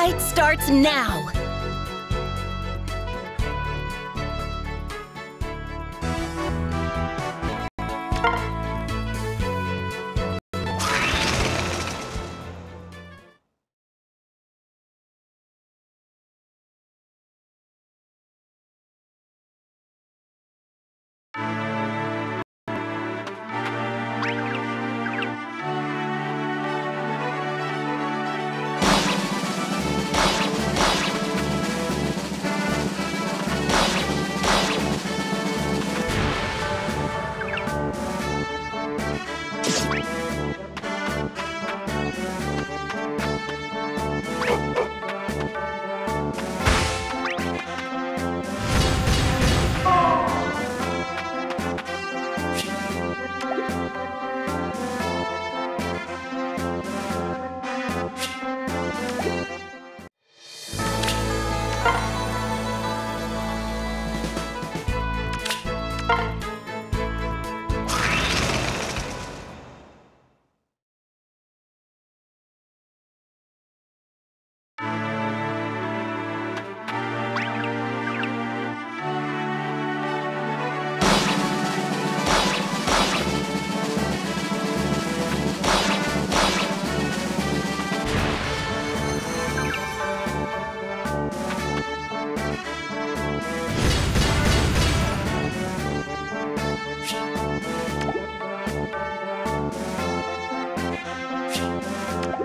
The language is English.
fight starts now!